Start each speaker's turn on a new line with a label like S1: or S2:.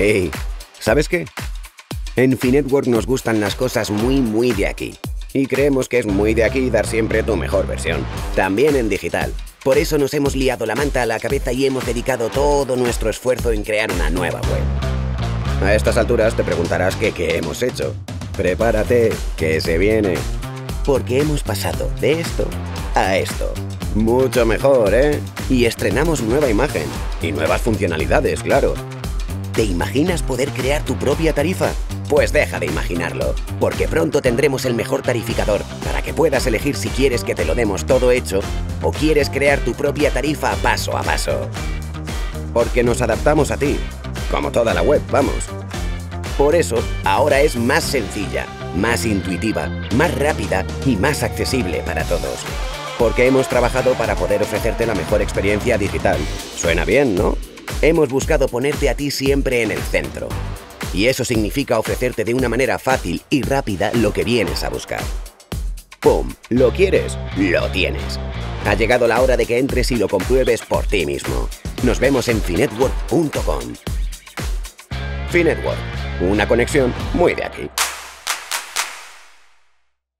S1: Hey, ¿sabes qué? En Finetwork nos gustan las cosas muy, muy de aquí. Y creemos que es muy de aquí dar siempre tu mejor versión. También en digital. Por eso nos hemos liado la manta a la cabeza y hemos dedicado todo nuestro esfuerzo en crear una nueva web. A estas alturas te preguntarás que qué hemos hecho. Prepárate, que se viene. Porque hemos pasado de esto a esto. Mucho mejor, ¿eh? Y estrenamos nueva imagen. Y nuevas funcionalidades, claro. ¿Te imaginas poder crear tu propia tarifa? Pues deja de imaginarlo, porque pronto tendremos el mejor tarificador para que puedas elegir si quieres que te lo demos todo hecho o quieres crear tu propia tarifa paso a paso. Porque nos adaptamos a ti, como toda la web, vamos. Por eso, ahora es más sencilla, más intuitiva, más rápida y más accesible para todos. Porque hemos trabajado para poder ofrecerte la mejor experiencia digital. Suena bien, ¿no? Hemos buscado ponerte a ti siempre en el centro. Y eso significa ofrecerte de una manera fácil y rápida lo que vienes a buscar. ¡Pum! ¿Lo quieres? Lo tienes. Ha llegado la hora de que entres y lo compruebes por ti mismo. Nos vemos en finetwork.com. Finetwork, una conexión muy de aquí.